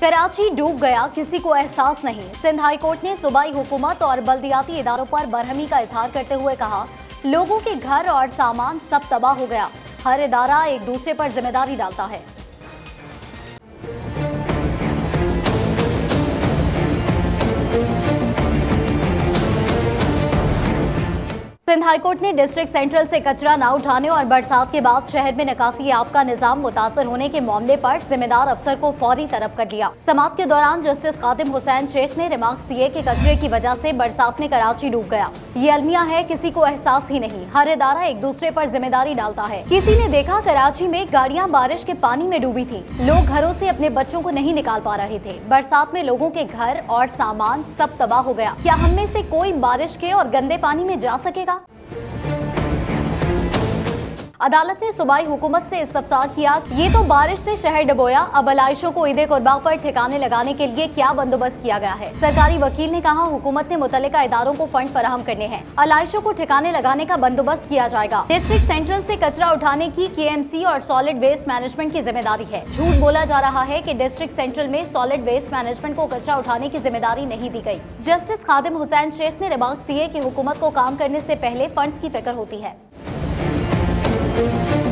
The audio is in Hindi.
कराची डूब गया, किसी को एहसास नहीं। सिंध हाई कोर्ट ने सूबाई हुकूमत और बल्दियाती इदारों पर बरहमी का इजहार करते हुए कहा, लोगों के घर और सामान सब तबाह हो गया। हर इदारा एक दूसरे पर ज़िम्मेदारी डालता है। सिंध हाईकोर्ट ने डिस्ट्रिक्ट सेंट्रल से कचरा न उठाने और बरसात के बाद शहर में निकासी आप का निज़ाम मुतासर होने के मामले पर जिम्मेदार अफसर को फौरी तरफ़ कर लिया। समाप्त के दौरान जस्टिस खादिम हुसैन शेख ने रिमार्क दिए कि कचरे की वजह से बरसात में कराची डूब गया। ये अलमिया है, किसी को एहसास ही नहीं। हर इदारा एक दूसरे पर ज़िम्मेदारी डालता है। किसी ने देखा, कराची में गाड़ियाँ बारिश के पानी में डूबी थी। लोग घरों से अपने बच्चों को नहीं निकाल पा रहे थे। बरसात में लोगों के घर और सामान सब तबाह हो गया। क्या हम में से कोई बारिश के और गंदे पानी में जा सकेगा? अदालत ने सूबाई हुकूमत से इस्तफसार किया। ये तो बारिश ने शहर डबोया। अब अलाइशों को ईद कुर्बा पर ठिकाने लगाने के लिए क्या बंदोबस्त किया गया है? सरकारी वकील ने कहा, हुकूमत ने मुतल इदारों को फंड फराहम करने हैं। अलाइशों को ठिकाने लगाने का बंदोबस्त किया जाएगा। डिस्ट्रिक्ट सेंट्रल ऐसी से कचरा उठाने की के और सॉलिड वेस्ट मैनेजमेंट की ज़िम्मेदारी है। झूठ बोला जा रहा है की डिस्ट्रिक्ट सेंट्रल में सॉलिड वेस्ट मैनेजमेंट को कचरा उठाने की ज़िम्मेदारी नहीं दी गई जस्टिस खादिम हुसैन शेख ने रिमार्क दिए की हुकूमत को काम करने ऐसी पहले फंड की फ़िक्र होती है। Thank you.